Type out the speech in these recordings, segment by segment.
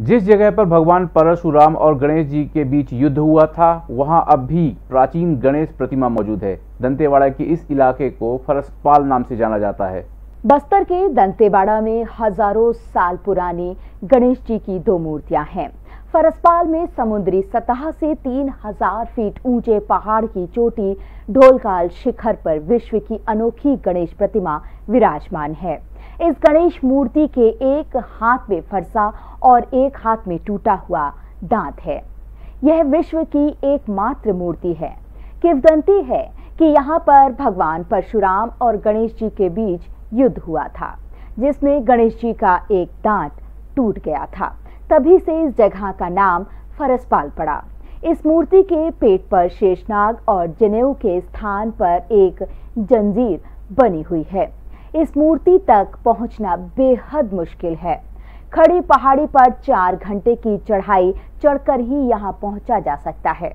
जिस जगह पर भगवान परशुराम और गणेश जी के बीच युद्ध हुआ था, वहाँ अब भी प्राचीन गणेश प्रतिमा मौजूद है। दंतेवाड़ा के इस इलाके को फरसपाल नाम से जाना जाता है। बस्तर के दंतेवाड़ा में हज़ारों साल पुरानी गणेश जी की दो मूर्तियाँ हैं। फरसपाल में समुद्री सतह से तीन हज़ार फीट ऊँचे पहाड़ की चोटी, ढोलकाल शिखर पर विश्व की अनोखी गणेश प्रतिमा विराजमान है। इस गणेश मूर्ति के एक हाथ में फरसा और एक हाथ में टूटा हुआ दांत है। यह विश्व की एकमात्र मूर्ति है। किवदंती है कि यहाँ पर भगवान परशुराम और गणेश जी के बीच युद्ध हुआ था, जिसमें गणेश जी का एक दांत टूट गया था। तभी से इस जगह का नाम फरसपाल पड़ा। इस मूर्ति के पेट पर शेषनाग और जनेऊ के स्थान पर एक जंजीर बनी हुई है। इस मूर्ति तक पहुँचना बेहद मुश्किल है। खड़ी पहाड़ी पर चार घंटे की चढ़ाई चढ़कर ही यहाँ पहुँचा जा सकता है।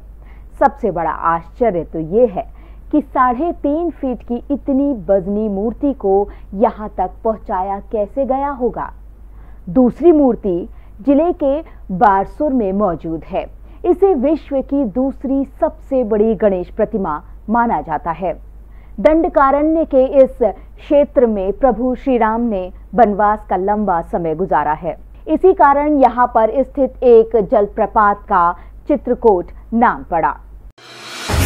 सबसे बड़ा आश्चर्य तो ये है कि साढ़े तीन फीट की इतनी बजनी मूर्ति को यहाँ तक पहुँचाया कैसे गया होगा? दूसरी मूर्ति ज़िले के बारसुर में मौजूद है। इसे विश्व की दूसरी सबसे बड़ी गणेश प्रतिमा माना जाता है। दंडकारण्य के इस क्षेत्र में प्रभु श्री राम ने वनवास का लंबा समय गुजारा है इसी कारण यहाँ पर स्थित एक जलप्रपात का चित्रकोट नाम पड़ा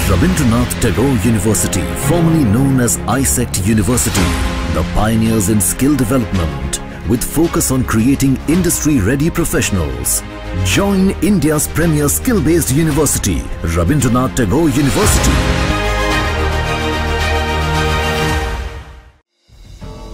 Rabindranath Tagore University, formerly known as ISECT University, the pioneers in skill development with focus on creating industry-ready professionals. Join India's premier skill-based university, Rabindranath Tagore University.